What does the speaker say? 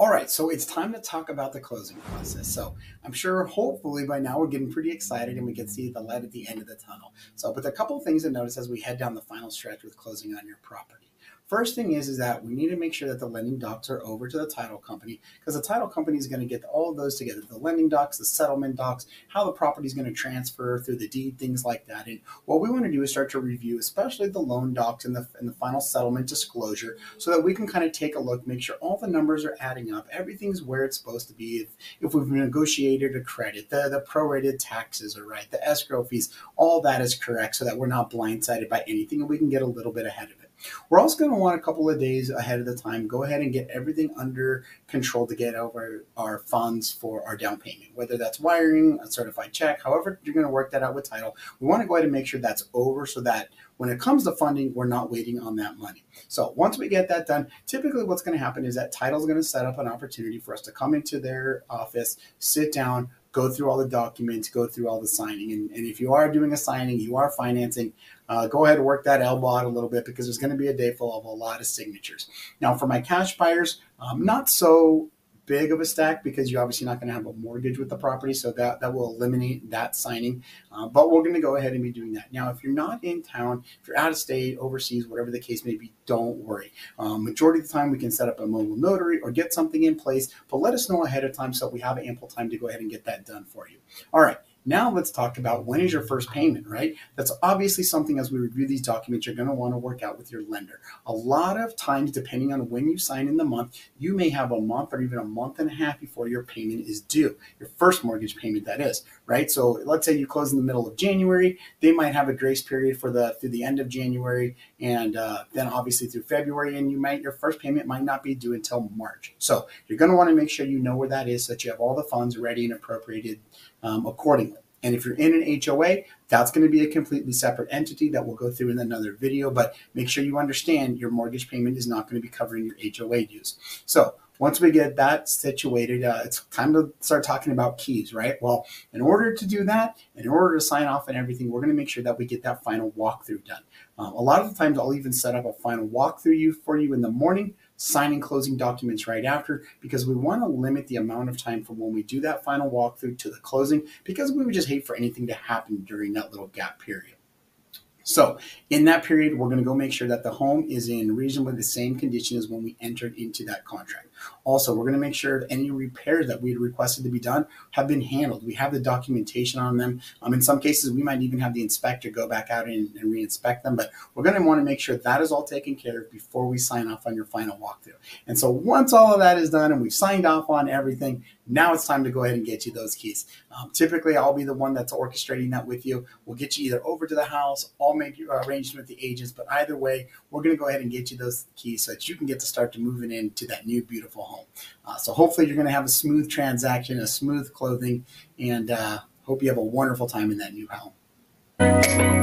All right, so it's time to talk about the closing process. So I'm sure, hopefully, by now we're getting pretty excited and we can see the light at the end of the tunnel. So, but a couple things to notice as we head down the final stretch with closing on your property. First thing is, is that we need to make sure that the lending docs are over to the title company because the title company is going to get all of those together the lending docs, the settlement docs, how the property is going to transfer through the deed, things like that. And what we want to do is start to review, especially the loan docs and the, and the final settlement disclosure, so that we can kind of take a look, make sure all the numbers are adding up, everything's where it's supposed to be. If, if we've negotiated a credit, the, the prorated taxes are right, the escrow fees, all that is correct so that we're not blindsided by anything and we can get a little bit ahead of it. We're also going to want a couple of days ahead of the time go ahead and get everything under control to get over our funds for our down payment, whether that's wiring, a certified check, however you're going to work that out with title. We want to go ahead and make sure that's over so that when it comes to funding, we're not waiting on that money. So once we get that done, typically what's going to happen is that title is going to set up an opportunity for us to come into their office, sit down, go through all the documents, go through all the signing. And, and if you are doing a signing, you are financing, uh, go ahead and work that elbow out a little bit because there's going to be a day full of a lot of signatures. Now, for my cash buyers, um, not so big of a stack because you're obviously not going to have a mortgage with the property. So that, that will eliminate that signing. Uh, but we're going to go ahead and be doing that. Now, if you're not in town, if you're out of state, overseas, whatever the case may be, don't worry. Um, majority of the time, we can set up a mobile notary or get something in place, but let us know ahead of time so we have ample time to go ahead and get that done for you. All right. Now let's talk about when is your first payment, right? That's obviously something as we review these documents you're going to want to work out with your lender. A lot of times, depending on when you sign in the month, you may have a month or even a month and a half before your payment is due. Your first mortgage payment, that is, right? So let's say you close in the middle of January, they might have a grace period for the through the end of January, and uh, then obviously through February, and you might your first payment might not be due until March. So you're going to want to make sure you know where that is, so that you have all the funds ready and appropriated um, accordingly. And if you're in an HOA, that's going to be a completely separate entity that we'll go through in another video. But make sure you understand your mortgage payment is not going to be covering your HOA dues. So once we get that situated, uh, it's time to start talking about keys, right? Well, in order to do that, in order to sign off and everything, we're going to make sure that we get that final walkthrough done. Um, a lot of the times, I'll even set up a final walkthrough you for you in the morning signing closing documents right after because we want to limit the amount of time from when we do that final walkthrough to the closing because we would just hate for anything to happen during that little gap period. So in that period, we're going to go make sure that the home is in reasonably the same condition as when we entered into that contract. Also, we're going to make sure any repairs that we requested to be done have been handled. We have the documentation on them. Um, in some cases, we might even have the inspector go back out and, and re-inspect them, but we're going to want to make sure that is all taken care of before we sign off on your final walkthrough. And so once all of that is done and we've signed off on everything, now it's time to go ahead and get you those keys. Um, typically, I'll be the one that's orchestrating that with you. We'll get you either over to the house, I'll make your arrangement with the agents, but either way, we're going to go ahead and get you those keys so that you can get to start to moving into that new beautiful home. Uh, so hopefully, you're going to have a smooth transaction, a smooth clothing, and uh, hope you have a wonderful time in that new home.